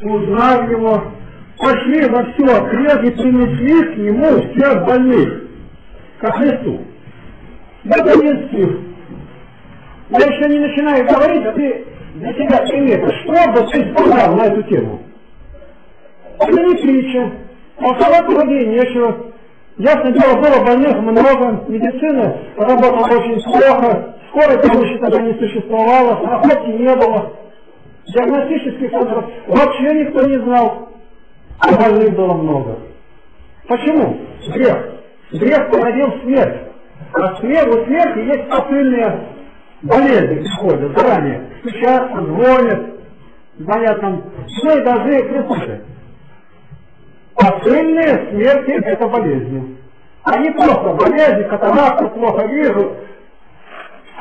узнав его, пошли во все окрест и принесли к нему всех больных, ко Христу. Один стих. Я еще не начинаю говорить, а ты для себя примета. Что бы ты сказал на эту тему? Это не притча. Толковать вроде нечего. Ясно дело, было больных много, медицина работала очень плохо, скорой помощи тогда не существовало, страховки не было, диагностических центров вообще никто не знал, а больных было много. Почему? Грех. Грех породил смерть. А смерть, у смерти есть посыльные болезни приходят заранее. Стучатся, звонят, звонят нам, ну и должны прислушать. Посыльные смерти – это болезни. Они просто болезни, катаракты, плохо вижу.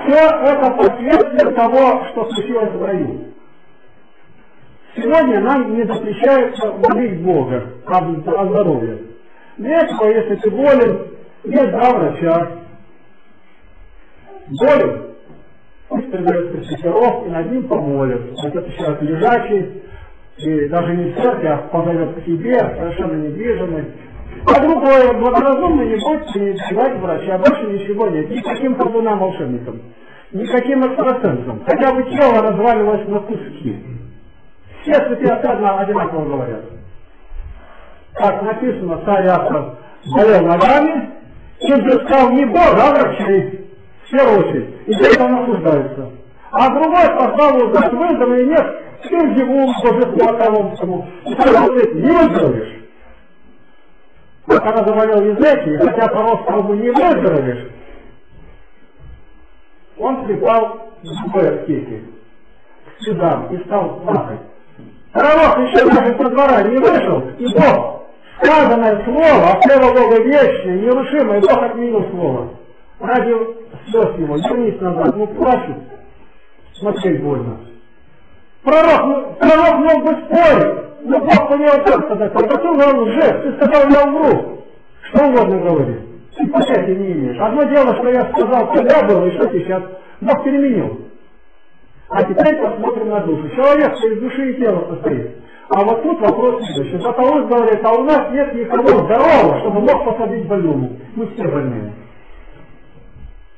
Все это последствия того, что случилось в раю. Сегодня нам не запрещается молить Бога о здоровье. Для этого, если ты болен, есть два врача. Болен, пусть придет профессоров и над ним помолят. Это человек лежачий, и даже не в церкви, а позовет к себе, совершенно недвижимый. А другое, благоразумно не будет не давать врача, больше ничего нет. Никаким колдунам волшебникам, никаким экстрасенсам. Хотя бы тело разваливалось на куски. Все святые отцы одинаково говорят. Как написано, царь Ясов болел ногами, и взыскал не Бога, а врачей. В первую очередь. И здесь он осуждается. А другой его за вызов и нет, всем живому божеству Аколомскому. И говорит, не выздоровеешь. Когда заболел язык, хотя пророк сказал не выздоровеешь, он припал к другой аптеке, к судам, и стал плакать. Пророк еще даже со двора не вышел, и Бог, сказанное слово, слово Бога вечное, нерушимое, Бог отменил слово. Ради слез его, вернись назад, ну плачет, смотреть больно. Пророк, ну, пророк мог бы спорить, но Бог понял как сказать, а потом он лжец, ты сказал, я умру. Что угодно говорит. Ты понятия не имеешь. Одно дело, что я сказал, когда было, и что сейчас. Бог переменил. А теперь посмотрим на душу. Человек из души и тела состоит. А вот тут вопрос следующий. Златоуст говорит, а у нас нет никого здорового, чтобы мог посадить больному. Мы все больные.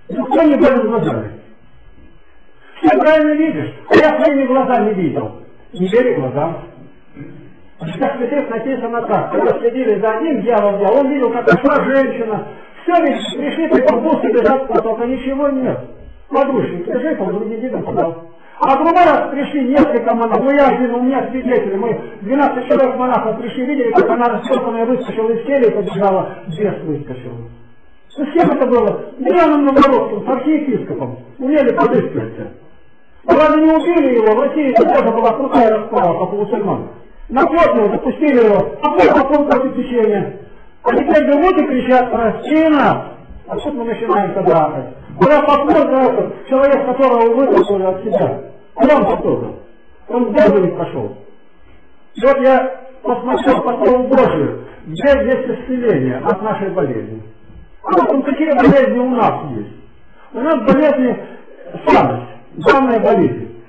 Никто не болен глазами. Все правильно видишь. А я своими глазами видел. Не верю глазам. Как святых написано так. Когда следили за одним дьяволом, он видел, как ушла женщина. Все, ведь пришли при полбусы бежать, а только ничего нет. Подручник лежит, он другим видом подал. А другой раз пришли несколько монахов, ну я один, у меня свидетели, мы 12 человек монахов пришли, видели, как она растерпанная выскочила из кельи и побежала, бес выскочил. Ну с кем это было? Миллионом Новгородским, с архиепископом. Умели подыскиваться. Правда, не убили его, в России это тоже была крутая расправа, как у мусульман. На плотную запустили его, а потом потом против течения. А теперь берут и кричат, прости нас. А тут мы начинаем тогда Куда посмотрит этот человек, которого вытащили от себя? Куда он посмотрел? Он в Бога не пошел. И вот я посмотрел по Слову Божию, где есть исцеление от нашей болезни. А потом какие болезни у нас есть? У нас болезни слабость, главная болезнь.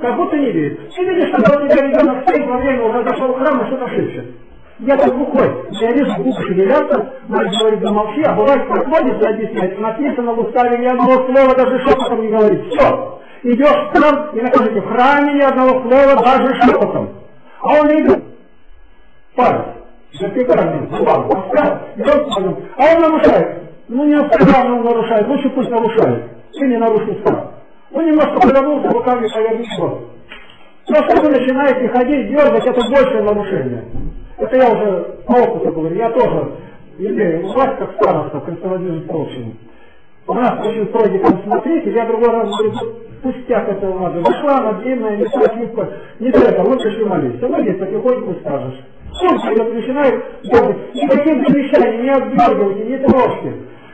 Как будто не верит. И видишь, когда у тебя ребенок стоит во время уже зашел в храм и что-то шепчет. Я так глухой. Я вижу, губы шевелятся, мать говорит, замолчи, а бывает проходит и объясняет. Написано в уставе ни одного слова, даже шепотом не говорит. Все. Идешь в храм и накажете, в храме ни одного слова, даже шепотом. А он идет. Запекарный, зубам, поставил, идет палец. А он нарушает. Ну не обсказал, он нарушает. Лучше пусть нарушает. Ты не нарушил сам. Он немножко повернулся руками, повернулся. Но что вы начинаете ходить, дергать, это большее нарушение. Это я уже по опыту говорю, я тоже имею власть как староста, консервативной общины. У нас очень строгий смотритель, я другой раз говорю, пустяк этого надо. Зашла она длинная, не юбка, не это, вот пришли молиться. А выйди, потихоньку скажешь. Слушай, вот начинает говорить, никаким замечанием не отдергивайте, не трожьте.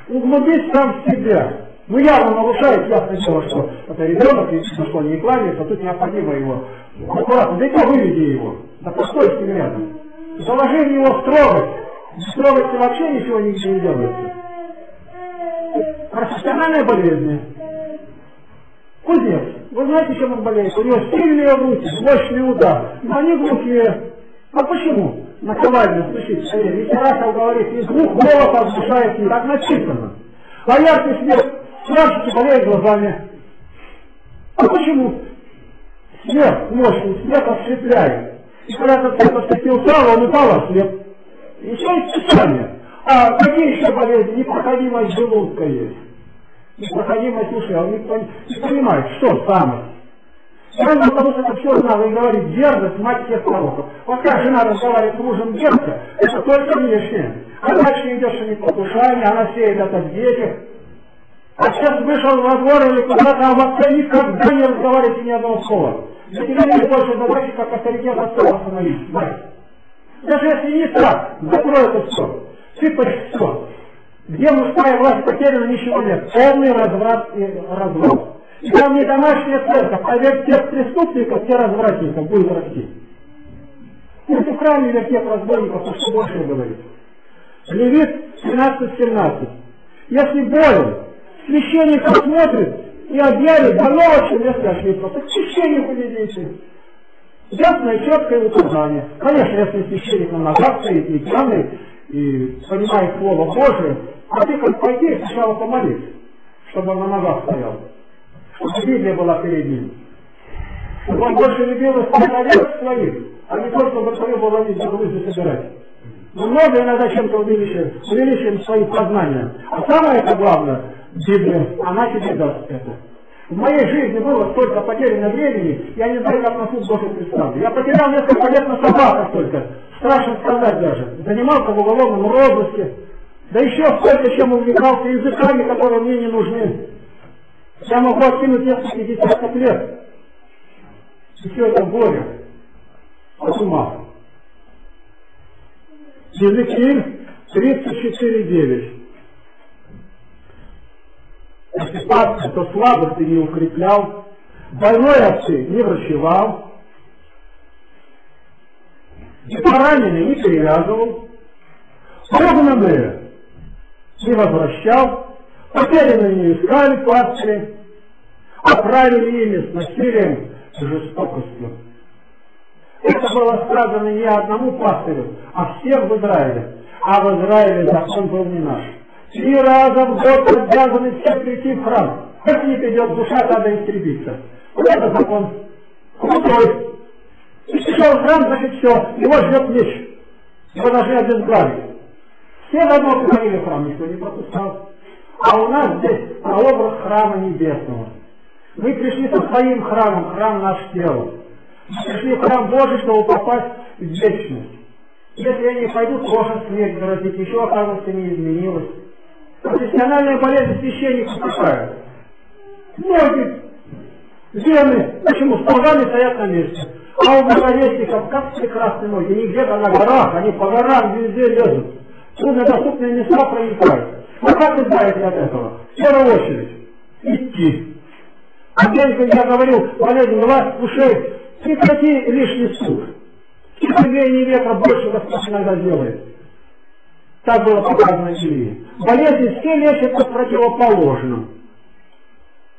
Углубись сам в себя. Ну явно нарушает, ясно дело, что это ребенок, и школе не кланяется, тут необходимо его аккуратно, да и выведи его, да постой с ним рядом. Заложи в него строгость. Строгости вообще ничего не делается. Профессиональная болезнь. Кузнец. Вы знаете, чем он болеет? У него сильные руки, мощный удар. Но они глухие. А почему? Наковальня, слышите, Савелий, Тарасов говорит, из двух голосов душает мир, так написано. А яркий свет, спрашивайте, болеет глазами. А почему? Свет, мощный свет осветляет. И когда этот осветил сало, он упал, ослеп. И все это специально. А какие еще болезни? Непроходимость желудка есть. Непроходимость ушей. Он не, понимает, что самое. Правильно, потому что это все знала и говорит дерзость, мать всех пороков. Вот как жена разговаривает с мужем дерзко, это только внешне. А дальше идешь не послушание, она сеет это в детях. А сейчас вышел во двор или куда-то, а вообще никогда не разговаривает ни одного слова. Нет больше задачи, как авторитет отца остановить. Даже если не так, закрой это все. Сыпать все. Где мужская власть потеряна, ничего нет. Полный разврат и развал. И там не домашняя церковь, а век тех преступников, те развратников будет расти. В храме век тех разбойников, а что больше говорит. Левит 17-17. Если болен, священник посмотрит и объявит больного человека ошибку. Так священнику ведите. Ясное, четкое указание. Конечно, если священник на ногах стоит, не пьяный, и понимает Слово Божие, а ты как пойди сначала помолись, чтобы он на ногах стоял чтобы Библия была перед ним. Чтобы он больше любил их своих, а не только свою было ловить, собирать. Мы много иногда чем-то увеличиваем, увеличиваем свои познания. А самое главное, Библия, она тебе даст это. В моей жизни было столько потеряно времени, я не знаю, как на суд Божий представлю. Я потерял несколько лет на собаках только. Страшно сказать даже. Занимался в уголовном розыске. Да еще столько чем увлекался языками, которые мне не нужны. Я могу откинуть несколько десятков лет. И все это горе от ума. Языкин 34.9. Если пастырь, то слабых ты не укреплял, больной отцы не врачевал, и пораненный не перевязывал, прогнанные не возвращал, Потерянные не искали пастыри, оправили ими с насилием и жестокостью. Это было сказано не одному пастырю, а всем в Израиле. А в Израиле закон был не наш. Три раза в год обязаны все прийти в храм. Как не придет душа, надо истребиться. Вот это закон. Крутой. И пришел в храм, значит все, его ждет меч. Его должны обезглавить. Все давно приходили в храм, никто не пропускал. А у нас здесь прообраз храма небесного. Мы пришли со своим храмом, храм наш тело. Пришли храм Божий, чтобы попасть в вечность. Если я не пойду, тоже смерть грозит. Еще, оказывается, не изменилось. Профессиональная болезнь священника какая? Ноги, вены. Почему? Столбами стоят на месте. А у благовестников как прекрасные ноги. Не где-то на горах, они по горам везде лезут. Труднодоступные места проникают. Ну как избавиться от этого? В первую очередь, идти. Опять, я говорил, болезнь глаз, ушей, прекрати лишний стук. Тиховение ветра больше Господь иногда делает. Так было показано Илии. Болезни все лечатся противоположным.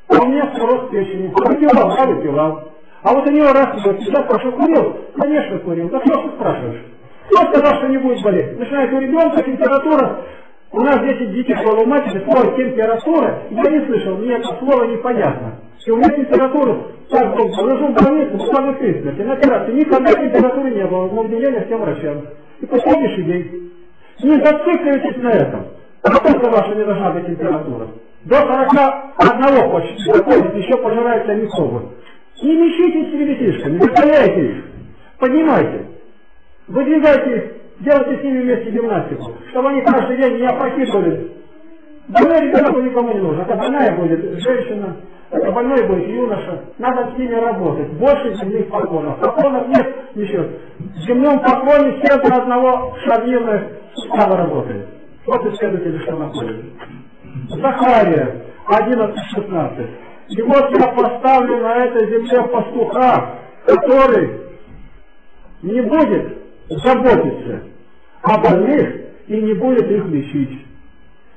А у меня срок печени. Выпивал, а выпивал. А вот у него раз идет, сейчас прошу, курил? Конечно, курил. Да что ты спрашиваешь? Кто сказал, что не будет болеть? Начинает у ребенка температура у нас 10 детей было у матери, слово температура, я не слышал, мне это слово непонятно. И у меня температура, так долго, лежу в больнице, буквально при смерти, на операции, никогда температуры не было, на удивление всем врачам. И по сегодняшний день. Не зацикливайтесь на этом. Насколько ваша не должна быть температура? До 41 почти доходит, еще пожираются микробы. Не мешитесь с ребятишками, заставляйте их. Поднимайте. Выдвигайте делайте с ними вместе гимнастику, чтобы они каждый день не опрокидывали. Больной ребенок никому не нужен. Это больная будет женщина, это больной будет юноша. Надо с ними работать. Больше земных поклонов. Поклонов нет еще. В земном поклоне сердце одного шарнирного сустава работает. Вот исследователи что находят. Захария 11.16. И вот я поставлю на этой земле пастуха, который не будет заботится о больных и не будет их лечить.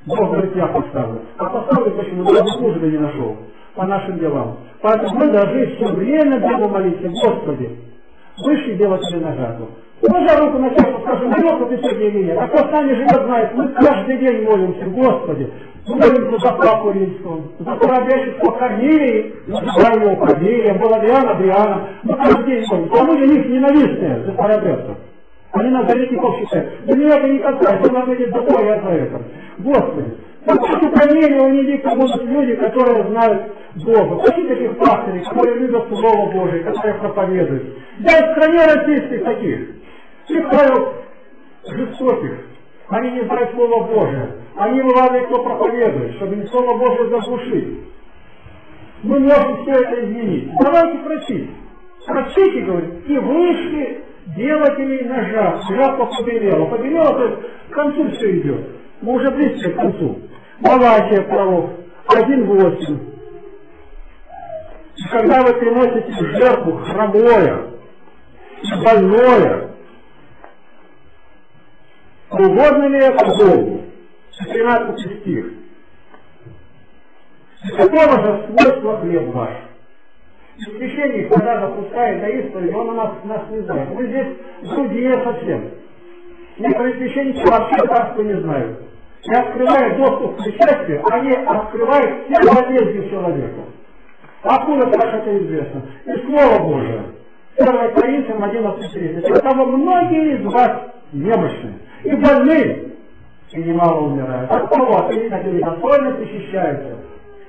Бог говорит, я поставлю. А поставлю почему? Даже хуже не нашел. по нашим делам. Поэтому мы должны все время Богу молиться, Господи, выше делать тебе награду. Положа руку на сердце, скажем, ты сегодня меня. А кто с нами знает, мы каждый день молимся, Господи. Молимся за папу римского, за породящихся Корнилии, называем его Корнилием, Баладриана, Адриана. Мы каждый день молимся. А мы для них ненавистные, за породятся. Они нас заветников считают. Да меня это не касается, нам будет такое, я за это. Господи, Потому проверил них будут люди, которые знают Бога. Какие таких пастырей, которые любят Слово Божие, которые проповедуют. Да и в стране российских таких. Их правил жестоких. Они не знают Слово Божие. Они бывали, кто проповедует, чтобы не Слово Божие заглушить. Мы можем все это изменить. Давайте просить. Просите, говорит, и вышли делателей ножа. Жаба побелела. Побелела, то есть к концу все идет. Мы уже близко к концу. Малахия пророк, 1.8. Когда вы приносите в жертву хромое, больное, угодно ли это Богу? 13 стих. Какого же свойства хлеб ваш? Священник, когда запускает на исповедь, он нас, нас не знает. Мы здесь другие совсем. Некоторые священники вообще царство не знают и открывает доступ к причастию, они открывают все болезни человека. Откуда так это известно? И Слово Божие. 1 Коринфянам 11.30. Потому многие из вас немощны и больны, и немало умирают. От кого? От недостойно защищаются.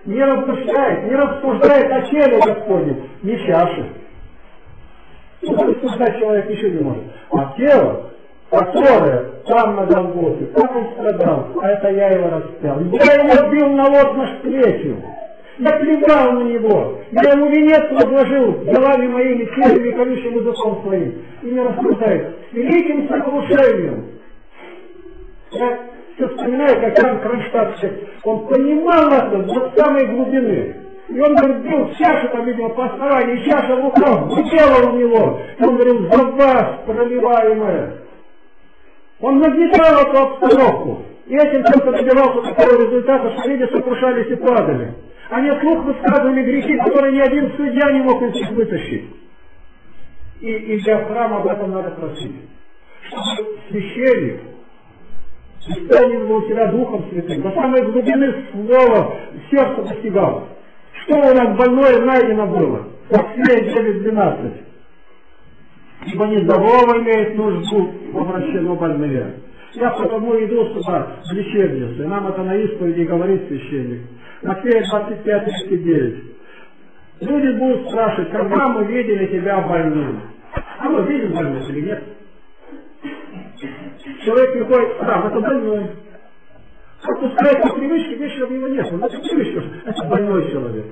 Не размышляет, не рассуждает о теле Господне, не чаши. Рассуждать человек еще не может. А тело которое там на Голгофе, как он страдал, а это я его распял. Я его бил на отмашь плечью. Я плевал на него. Я ему венец возложил делами моими, телами, колючим языком своим. И не рассуждает. Великим сокрушением. Я все вспоминаю, как сам Кронштадтчик, он понимал это до самой глубины. И он говорит, бил чашу там, видимо, по основанию, чаша в руках гудела у него. И он говорил, за вас, проливаемая. Он нагнетал эту обстановку. И этим только добивался такого результата, что люди сокрушались и падали. Они слух высказывали грехи, которые ни один судья не мог из них вытащить. И, и для храма об этом надо просить. Чтобы священник исполнил у себя Духом Святым, до самой глубины слова сердце достигал. Что у нас больное найдено было? Матфея 9.12 ибо нездоровый имеет нужду возвращено больные. Я потому иду сюда, в лечебницу, и нам это на исповеди говорит священник. Матфея 25, 39. Люди будут спрашивать, когда мы видели тебя больным. А мы видим больных или нет? Человек приходит, да, это больной. Отпускает по привычке, вечером его нет. Он это привычка, это больной человек.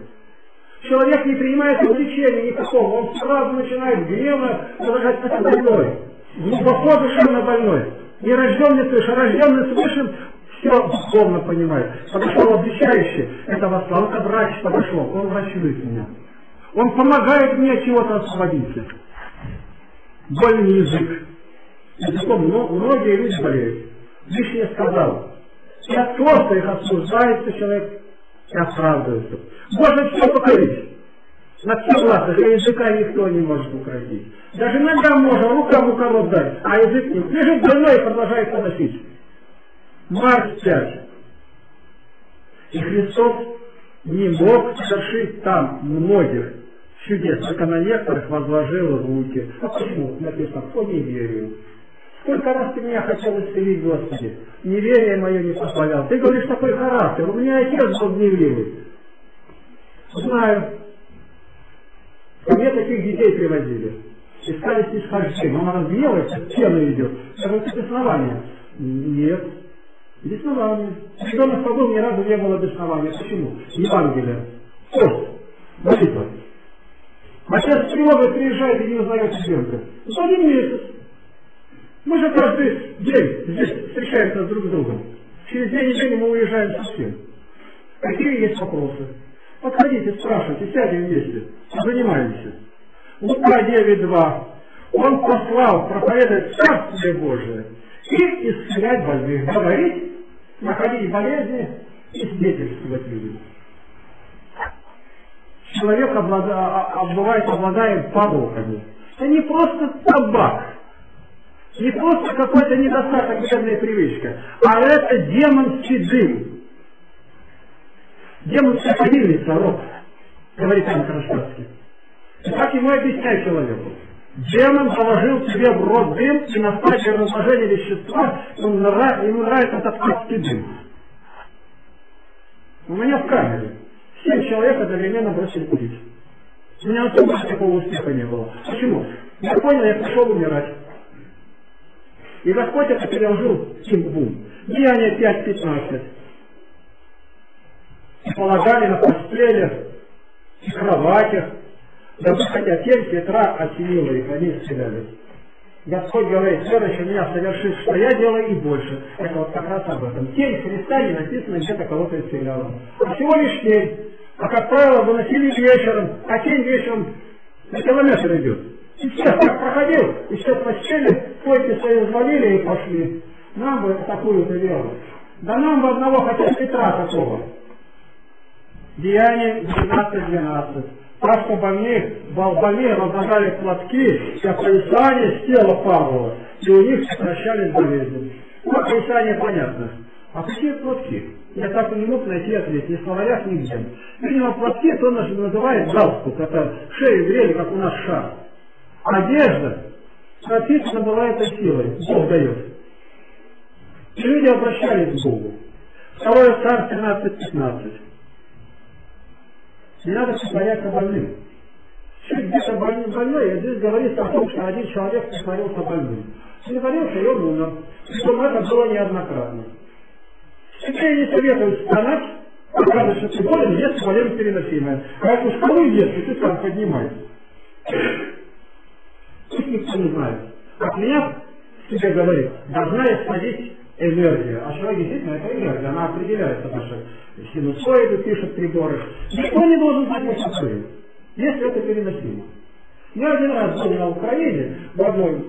Человек не принимает увлечения никакого, он сразу начинает гневно выражать это больной. Глубоко душевно больной. Не рожденный свыше, а рожденный свыше все духовно понимает. Подошел обличающий, это вас это врач подошел, он врачует меня. Он помогает мне чего-то освободиться. Больный язык. Языком многие люди болеют. Лишнее сказал. От просто их осуждается человек и оправдывается. Можно все покорить. На все для языка никто не может укротить. Даже ногам можно рукам у кого дать, а язык не. Лежит больной и продолжает поносить. Марк 5. И Христос не мог совершить там многих чудес, только на некоторых возложил руки. А почему? Написано, по неверию. Сколько раз ты меня хотел исцелить, Господи? Неверие мое не позволял. Ты говоришь такой характер. У меня отец был гневливый. Знаю. Ко мне таких детей привозили. Искали снисхождение. Он разгневается, пена идет. Я говорю, это беснование. Нет. Беснование. Ребенок побыл, ни разу не было беснования. Почему? Евангелие. Пост. Молитва. Отец с тревогой приезжает и не узнает ребенка. За один месяц. Мы же каждый день здесь встречаемся друг с другом. Через две недели мы уезжаем совсем. Какие есть вопросы? Подходите, спрашивайте, сядем вместе, занимаемся. Лука 9.2. Он послал проповедовать Царствие Божие и исцелять больных, говорить, находить болезни и свидетельствовать людям. человек обладает, обладает пороками. Это не просто табак, не просто какой-то недостаток, бедная привычка, а это демонский дым. Демонская ходильница, рок, говорит Анна Крашковский. И как ему объяснять человеку? Демон положил тебе в рот дым, и на стадии разложения вещества ему нравится этот адский дым. У меня в камере семь человек одновременно бросили курить. У меня особо такого успеха не было. Почему? Я понял, я пришел умирать. И Господь это переложил Кимбум. Деяние 5.15. И полагали на постелях, и кроватях, да хотя тень Петра осенила их, они исцелялись. Господь говорит, следующее меня совершит, что я делаю и больше. Это вот как раз об этом. Тень Христа не написано, где-то кого-то исцеляла. А всего лишь тень. А как правило, выносили вечером, а тень вечером на километр идет. Все, как проходил, и все постели, койки свои взвалили и пошли. Нам бы такую-то веру. Да нам бы одного хотя Петра такого. Деяние 12-12. Так что больных, больные разлагали платки, как описание с тела Павлова, и у них сокращались болезни. Ну, описание понятно. А какие платки? Я так и не мог найти ответ, ни в словарях, нигде. Видимо, платки, то нас называет галстук, это шею грели, как у нас шар. Одежда написана была этой силой, Бог дает. И люди обращались к Богу. Второе царь 13-15. Не надо бояться больным. Чуть где-то больной, больной, и здесь говорится о том, что один человек притворился больным. Притворился, и он умер. Причем это было неоднократно. Тебе не советуют стонать, показывать, что ты болен, если болезнь переносимая. А эту шкалу если ты сам поднимай. Пусть никто не знает. От меня тебе говорит, должна исходить энергия. А человек действительно это энергия, она определяется наши синусоиды, пишут приборы. Никто не должен знать синусоиды, если это переносимо. Я один раз был на Украине в одном,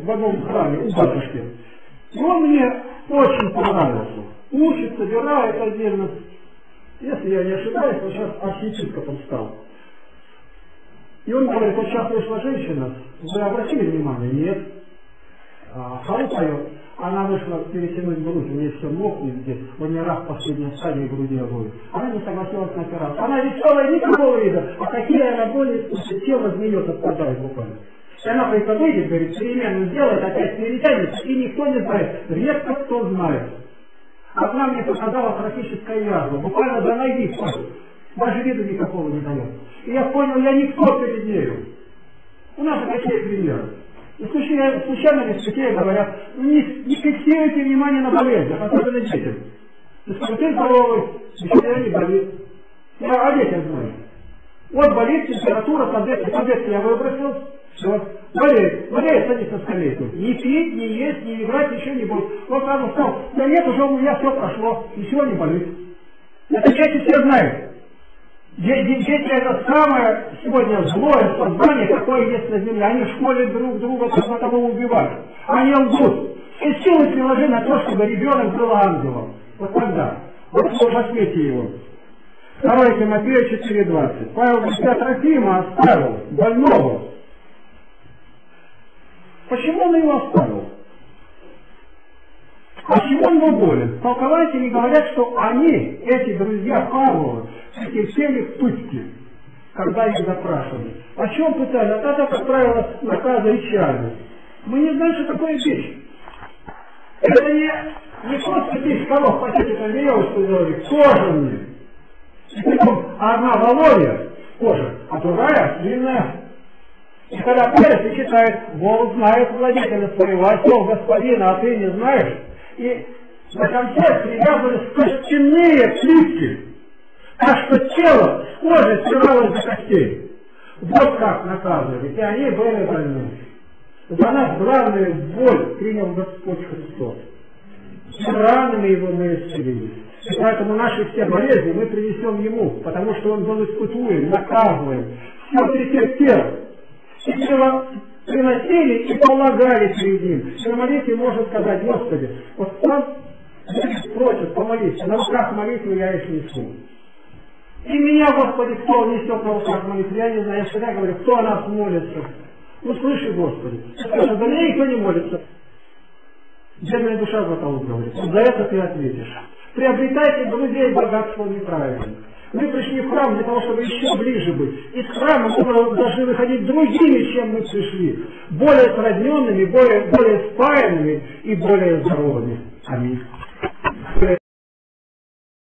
в одном храме у батюшки. И он мне очень понравился. Учит, собирает отдельно. Если я не ошибаюсь, он сейчас архиепископом стал. И он говорит, вот сейчас вышла женщина, вы обратили внимание? Нет. А, хору поет. Она вышла перетянуть грудь, у нее все мокнет здесь, у нее рак последняя стадия груди обоих. Она не согласилась на операцию. Она веселая, никакого вида. А какие она боли, тело змеет отпадает буквально. И она только выйдет, говорит, перемену сделает, опять перетянется, и никто не знает. Редко кто знает. Одна мне показала практическая язва, буквально до ноги ходит. Даже виду никакого не дает. И я понял, я никто перед нею. У нас такие примеры. И случайно, случайно лишь говорят, ну не, не фиксируйте внимание на болезнях, особенно детям. То есть ты здоровый, еще не болит. Я о детях знаю. Вот болит, температура, таблетки, таблетки я выбросил, все. Болеет, болеет, садится в скамейку. Не пить, не есть, не играть, ничего не будет. Вот сразу сказал, да нет, уже у меня все прошло, ничего не болит. Это дети все знают. Дети это самое сегодня злое создание, какое есть на земле. Они в школе друг друга того убивают. Они лгут. И силы приложи на то, чтобы ребенок был ангелом. Вот тогда. Вот возьмите его. 2 Тимофея 4.20. Павел я Трофима оставил, больного. Почему он его оставил? Почему он был болен? Толкователи говорят, что они, эти друзья Павлова, хотели пытки, когда их запрашивали. О чем пытали? А это, как правило, наказы речами. Мы не знаем, что такое печь. Это не, не просто печь коров, посмотрите, как веревочку сделали, кожаные. Притом одна воловья, кожа, а другая длинная. И когда и читает, волк знает владетеля своего, осел господина, а ты не знаешь, и на конце привязывались костяные плитки, так что тело с кожи стиралось до костей. Вот как наказывали, и они были больны. За нас главную боль принял Господь Христос. Ранами его мы исцелились. Поэтому наши все болезни мы принесем Ему, потому что Он был испытуем, наказываем, все претерпел. И тело приносили и полагали перед ним. На молитве можно сказать, Господи, вот там просят помолиться, на руках молитвы я их несу. И меня, Господи, кто несет на руках молитву? Я не знаю, я всегда говорю, кто о нас молится? Услыши, Господи. Скажи, за меня никто не молится. Бедная душа Златоуст говорит. За это ты ответишь. Приобретайте друзей богатство неправильно. Мы пришли в храм для того, чтобы еще ближе быть. Из храма мы должны выходить другими, чем мы пришли. Более сродненными, более, более спаянными и более здоровыми. Аминь.